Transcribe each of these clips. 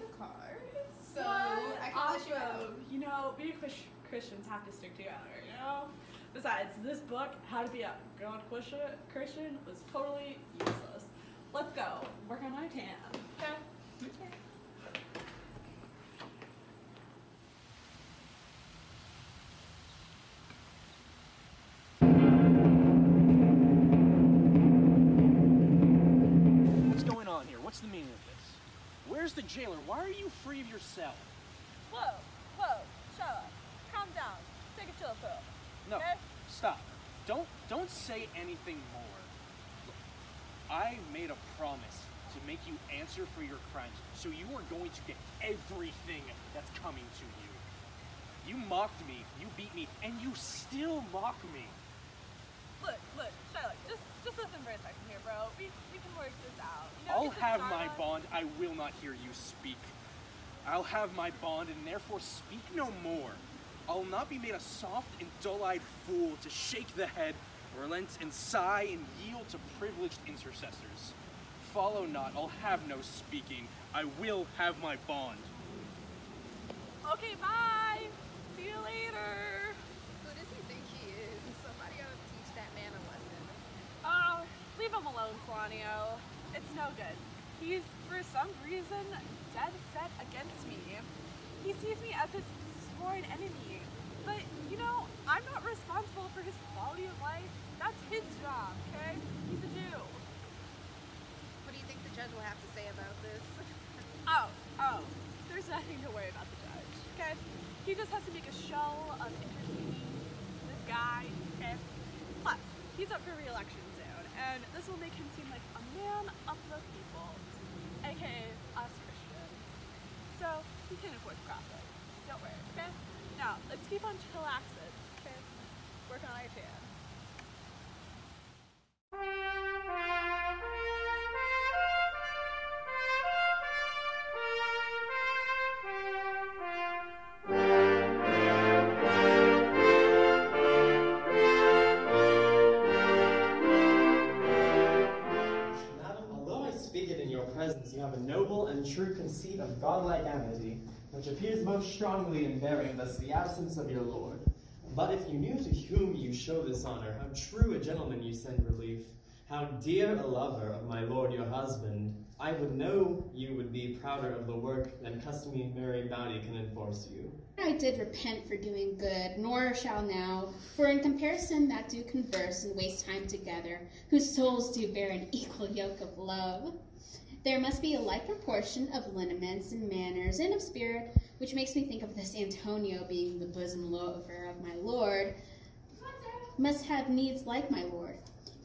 the car, so what? I can push you out. You know, we Christians have to stick together, you know? Besides, this book, How to Be a God Christian, was totally useless. Let's go work on my tan. Okay. Jailer? Why are you free of your cell? Whoa, whoa, shut up. Calm down. Take a chill pill. No, Okay. stop. Don't don't say anything more. Look, I made a promise to make you answer for your crimes, so you are going to get everything that's coming to you. You mocked me, you beat me, and you still mock me. Look, look, Shylock, just just listen for a second here, bro. We we can work this out. You know, I'll have my on- bond. I will not hear you speak. I'll have my bond and therefore speak no more. I'll not be made a soft and dull-eyed fool to shake the head, relent and sigh and yield to privileged intercessors. Follow not, I'll have no speaking. I will have my bond. Okay, bye. See you later. Who does he think he is? Somebody gotta teach that man a lesson. Oh, leave him alone, Solanio. It's no good. He's, for some reason, dead set against me. He sees me as his sworn enemy. But, you know, I'm not responsible for his quality of life. That's his job, okay? He's a Jew. What do you think the judge will have to say about this? Oh, oh, there's nothing to worry about the judge, okay? He just has to make a show of entertaining this guy, okay? Plus, he's up for re-election and this will make him seem like a man of the people, aka us Christians. So, he can afford to profit. Don't worry, okay? Now, let's keep on chillaxing, okay? Work on our tan. It presence, you have a noble and true conceit of godlike amity, which appears most strongly in bearing thus the absence of your lord. But if you knew to whom you show this honor, how true a gentleman you send relief, how dear a lover of my lord your husband, I would know you would be prouder of the work than customary merry bounty can enforce you. I did repent for doing good, nor shall now, for in comparison that do converse and waste time together, whose souls do bear an equal yoke of love. There must be a like proportion of lineaments and manners and of spirit, which makes me think of this Antonio being the bosom lover of my lord, must have needs like my lord.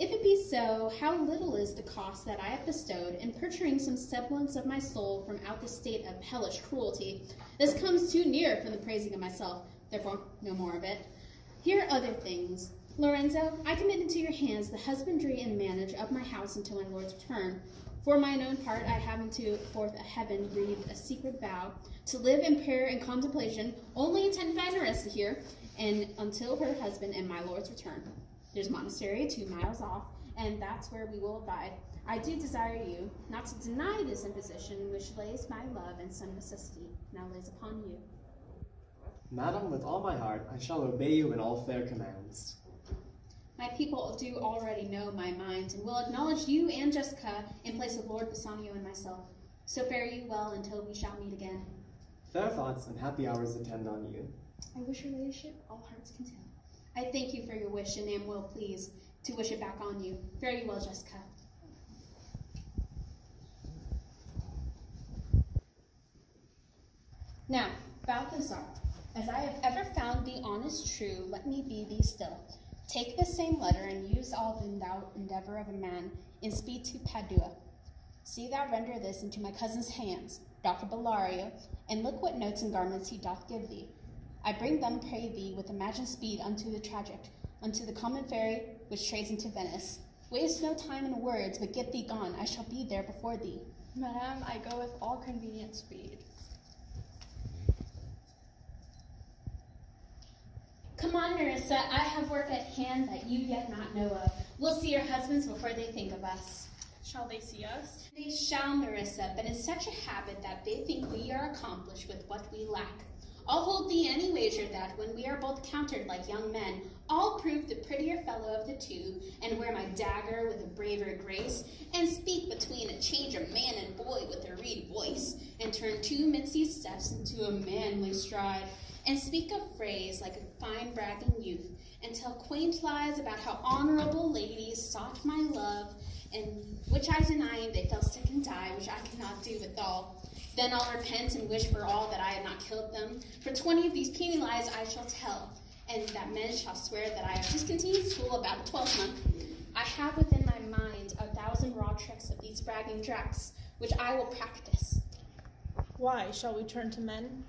If it be so, how little is the cost that I have bestowed in purchasing some semblance of my soul from out the state of hellish cruelty. This comes too near from the praising of myself, therefore no more of it. Here are other things. Lorenzo, I commit into your hands the husbandry and manage of my house until my lord's return. For mine own part, I have unto forth a heaven breathed a secret vow to live in prayer and contemplation, only by Nerissa here, and until her husband and my lord's return. There's monastery two miles off, and that's where we will abide. I do desire you not to deny this imposition which lays my love and some necessity now lays upon you. Madam, with all my heart, I shall obey you in all fair commands. My people do already know my mind and will acknowledge you and Jessica in place of Lord Bassanio and myself. So fare you well until we shall meet again. Fair thoughts and happy hours attend on you. I wish your ladyship all hearts content. I thank you for your wish and am well pleased to wish it back on you. Fare you well, Jessica. Now, Balthazar, as I have ever found thee honest true, let me be thee still. Take this same letter and use all the endeavor of a man in speed to Padua. See thou render this into my cousin's hands, Dr. Bellario, and look what notes and garments he doth give thee. I bring them, pray thee, with imagined speed unto the tragic, unto the common ferry which trades into Venice. Waste no time in words, but get thee gone. I shall be there before thee. Madame, I go with all convenient speed. Come on, Nerissa, I have work at hand that you yet not know of. We'll see your husbands before they think of us. Shall they see us? They shall, Marissa, but in such a habit that they think we are accomplished with what we lack. I'll hold thee any wager that, when we are both countered like young men, I'll prove the prettier fellow of the two, and wear my dagger with a braver grace, and speak between a change of man and boy with a reed voice, and turn two mincy steps into a manly stride, and speak a phrase like a fine bragging youth, and tell quaint lies about how honorable ladies sought my love, and which I deny, they fell sick and died, which I cannot do withal. Then I'll repent and wish for all that I had not killed them. For twenty of these puny lies I shall tell, and that men shall swear that I have discontinued school about the twelfth month. I have within my mind a thousand raw tricks of these bragging tracks, which I will practice. Why shall we turn to men?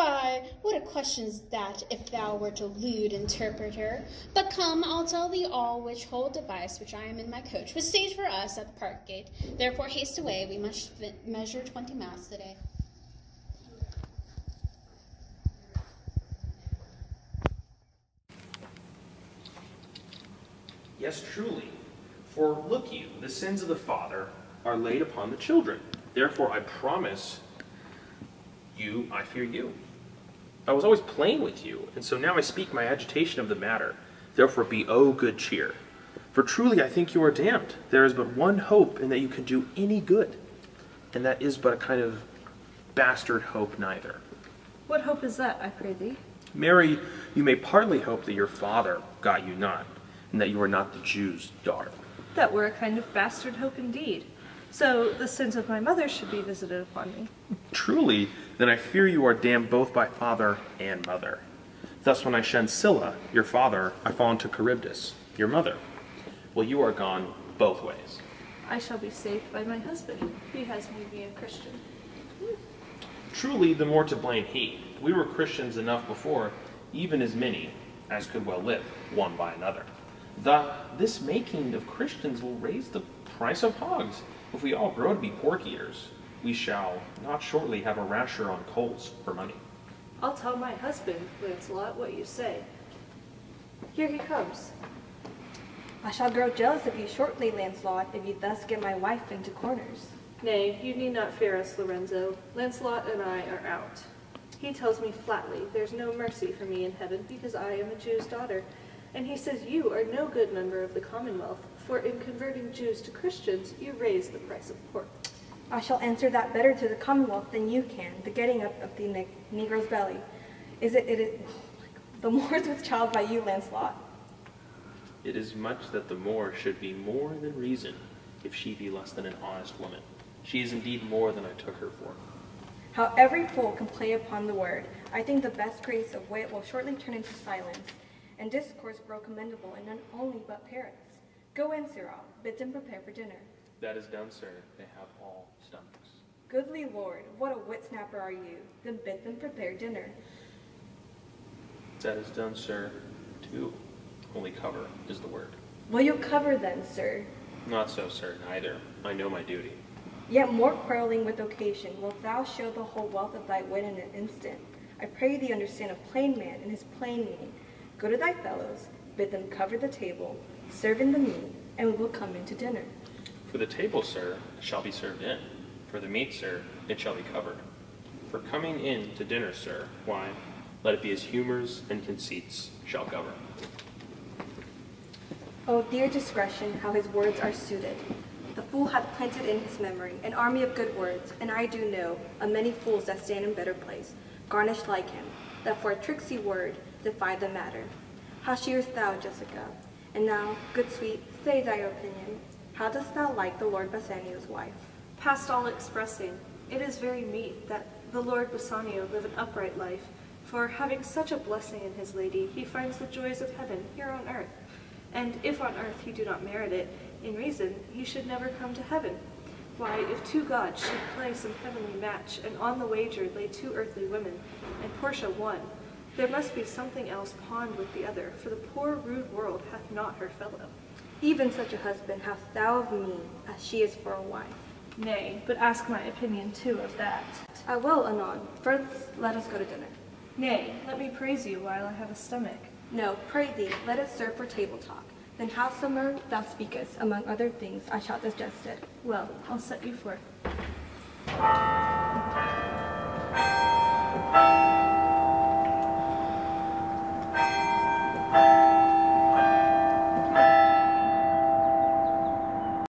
Fie, what a question's that, if thou wert a lewd interpreter? But come, I'll tell thee all which whole device which I am in my coach was staged for us at the park gate. Therefore haste away, we must measure twenty miles today. Yes, truly. For look you, the sins of the father are laid upon the children. Therefore I promise you, I fear you. I was always playing with you, and so now I speak my agitation of the matter. Therefore be o good cheer. For truly I think you are damned. There is but one hope in that you can do any good, and that is but a kind of bastard hope neither. What hope is that, I pray thee? Marry, you may partly hope that your father got you not, and that you are not the Jew's daughter. That were a kind of bastard hope indeed. So the sins of my mother should be visited upon me. Truly, then I fear you are damned both by father and mother. Thus, when I shun Scylla, your father, I fall into Charybdis, your mother. Well, you are gone both ways. I shall be saved by my husband. He has made me a Christian. Truly, the more to blame he. We were Christians enough before, even as many as could well live, one by another. The, this making of Christians will raise the price of hogs. If we all grow to be pork eaters, we shall not shortly have a rasher on coals for money. I'll tell my husband, Lancelot, what you say. Here he comes. I shall grow jealous of you shortly, Lancelot, if you thus get my wife into corners. Nay, you need not fear us, Lorenzo. Lancelot and I are out. He tells me flatly there's no mercy for me in heaven because I am a Jew's daughter, and he says you are no good member of the Commonwealth, for in converting Jews to Christians, you raise the price of pork. I shall answer that better to the Commonwealth than you can, the getting up of the ne- Negro's belly. Is it, it is, the Moors with child by you, Lancelot. It is much that the Moor should be more than reason, if she be less than an honest woman. She is indeed more than I took her for. How every fool can play upon the word. I think the best grace of wit will shortly turn into silence, and discourse grow commendable in none only but parrots. Go in, sirrah, bid them prepare for dinner. That is done, sir. They have all stomachs. Goodly Lord, what a wit snapper are you! Then bid them prepare dinner. That is done, sir. Two. Only cover is the word. Will you cover then, sir? Not so, sir, neither. I know my duty. Yet more quarreling with occasion wilt thou show the whole wealth of thy wit in an instant. I pray thee understand a plain man in his plain meaning. Go to thy fellows, bid them cover the table, serve in the meat, and we will come in to dinner. For the table, sir, shall be served in. For the meat, sir, it shall be covered. For coming in to dinner, sir, why, let it be as humors and conceits shall govern. O dear discretion, how his words are suited. The fool hath planted in his memory an army of good words, and I do know a many fools that stand in better place, garnished like him, that for a tricksy word defy the matter. How shearest thou, Jessica? And now, good sweet, say thy opinion. How dost thou like the Lord Bassanio's wife? Past all expressing, it is very meet that the Lord Bassanio live an upright life, for having such a blessing in his lady, he finds the joys of heaven here on earth. And if on earth he do not merit it, in reason, he should never come to heaven. Why, if two gods should play some heavenly match, and on the wager lay two earthly women, and Portia one, there must be something else pawned with the other, for the poor rude world hath not her fellow. Even such a husband hast thou of me, as she is for a wife. Nay, but ask my opinion too of that. Uh, I will anon. First, let us go to dinner. Nay, let me praise you while I have a stomach. No, pray thee, let us serve for table talk. Then howsoever thou speakest, among other things, I shall digest it. Well, I'll set you forth.